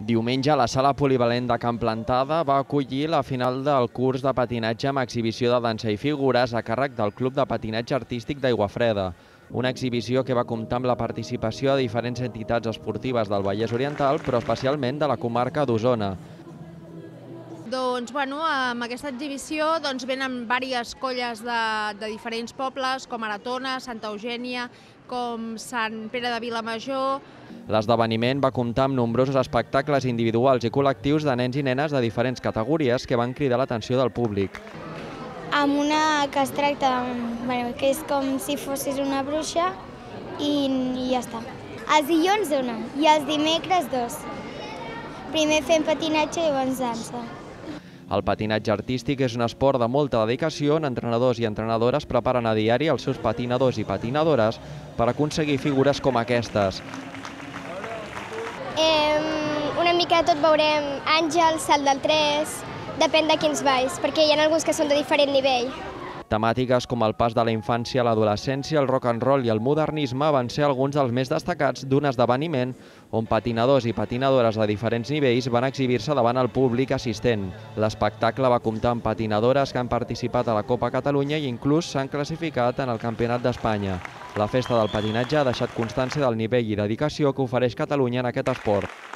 Diumenge, la sala polivalent de Camp Plantada va acollir la final del curs de patinatge amb exhibició de dansa i figures a càrrec del Club de Patinatge Artístic d'Aiguafreda. Una exhibició que va comptar amb la participació de diferents entitats esportives del Vallès Oriental, però especialment de la comarca d'Osona. Doncs, bueno, amb aquesta exhibició doncs, venen diverses colles de, de diferents pobles, com Aratona, Santa Eugènia, com Sant Pere de Vilamajor. L'esdeveniment va comptar amb nombrosos espectacles individuals i col·lectius de nens i nenes de diferents categories que van cridar l'atenció del públic. Amb una que es tracta, bueno, que és com si fossis una bruixa i, i ja està. Els dilluns una i els dimecres dos. Primer fem patinatge i llavors dansa. El patinatge artístic és un esport de molta dedicació on entrenadors i entrenadores preparen a diari els seus patinadors i patinadores per aconseguir figures com aquestes. Eh, una mica de tot veurem àngels, salt del 3, depèn de quins balls, perquè hi ha alguns que són de diferent nivell. Temàtiques com el pas de la infància a l'adolescència, el rock and roll i el modernisme van ser alguns dels més destacats d'un esdeveniment on patinadors i patinadores de diferents nivells van exhibir-se davant el públic assistent. L'espectacle va comptar amb patinadores que han participat a la Copa Catalunya i inclús s'han classificat en el Campionat d'Espanya. La festa del patinatge ha deixat constància del nivell i dedicació que ofereix Catalunya en aquest esport.